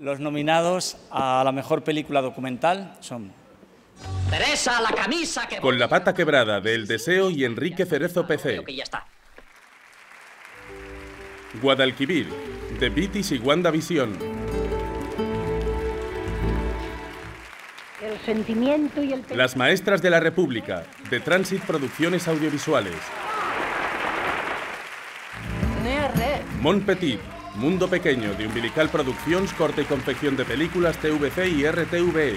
Los nominados a la mejor película documental son Teresa, la camisa que... Con la pata quebrada de El Deseo y Enrique Cerezo PC. Creo que ya está. Guadalquivir, de Vitis y WandaVision. El sentimiento y el... Las Maestras de la República, de Transit Producciones Audiovisuales. Mon Petit, Mundo Pequeño, de Umbilical Produccions, corte y confección de películas TVC y RTVE.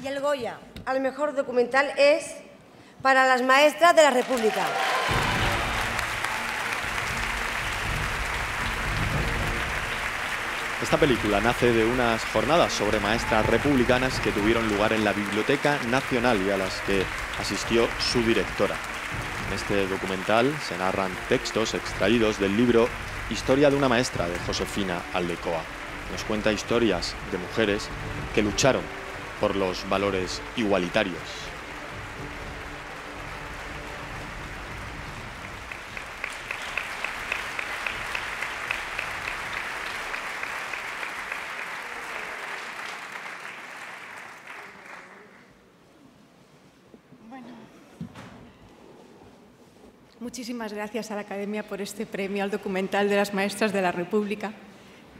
Y el Goya al mejor documental es para las maestras de la República. Esta película nace de unas jornadas sobre maestras republicanas que tuvieron lugar en la Biblioteca Nacional y a las que asistió su directora. En este documental se narran textos extraídos del libro Historia de una maestra de Josefina Aldecoa. Nos cuenta historias de mujeres que lucharon por los valores igualitarios. Muchísimas gracias a la Academia por este premio al documental de las Maestras de la República.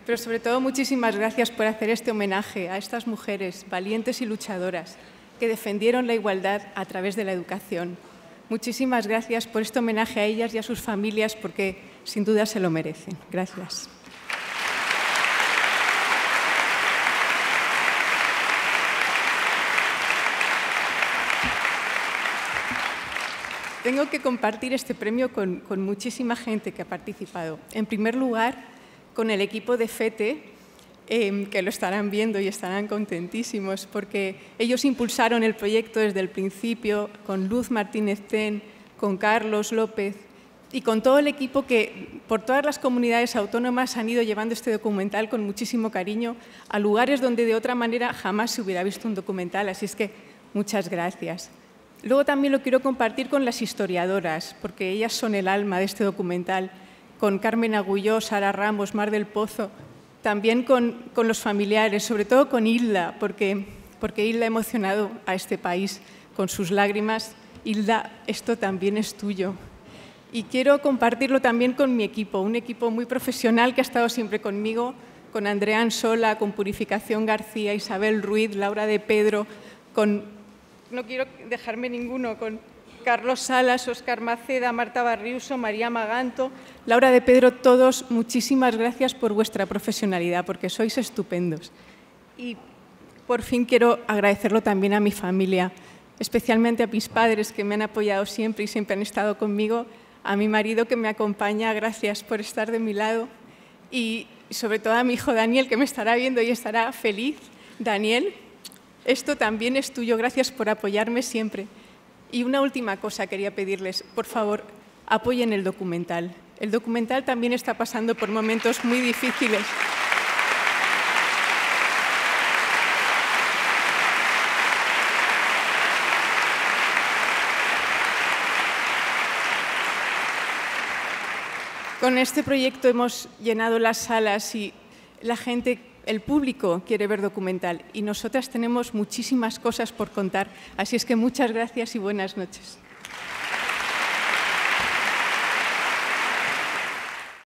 Pero sobre todo muchísimas gracias por hacer este homenaje a estas mujeres valientes y luchadoras que defendieron la igualdad a través de la educación. Muchísimas gracias por este homenaje a ellas y a sus familias porque sin duda se lo merecen. Gracias. Tengo que compartir este premio con, con, muchísima gente que ha participado. En primer lugar, con el equipo de FETE, eh, que lo estarán viendo y estarán contentísimos, porque ellos impulsaron el proyecto desde el principio, con Luz Martínez Ten, con Carlos López y con todo el equipo que por todas las comunidades autónomas han ido llevando este documental con muchísimo cariño a lugares donde de otra manera jamás se hubiera visto un documental. Así es que muchas gracias. Luego también lo quiero compartir con las historiadoras, porque ellas son el alma de este documental, con Carmen Agulló, Sara Ramos, Mar del Pozo, también con, los familiares, sobre todo con Hilda, porque, porque Hilda ha emocionado a este país con sus lágrimas. Hilda, esto también es tuyo. Y quiero compartirlo también con mi equipo, un equipo muy profesional que ha estado siempre conmigo, con Andrea Sola, con Purificación García, Isabel Ruiz, Laura de Pedro, con no quiero dejarme ninguno, con Carlos Salas, Oscar Maceda, Marta Barriuso, María Maganto, Laura de Pedro, todos, muchísimas gracias por vuestra profesionalidad, porque sois estupendos. Y por fin quiero agradecerlo también a mi familia, especialmente a mis padres que me han apoyado siempre y siempre han estado conmigo, a mi marido que me acompaña, gracias por estar de mi lado, y sobre todo a mi hijo Daniel que me estará viendo y estará feliz. Daniel, esto también es tuyo, gracias por apoyarme siempre. Y una última cosa quería pedirles, por favor, apoyen el documental. El documental también está pasando por momentos muy difíciles. Con este proyecto hemos llenado las salas y la gente el público quiere ver documental y nosotras tenemos muchísimas cosas por contar. Así es que muchas gracias y buenas noches.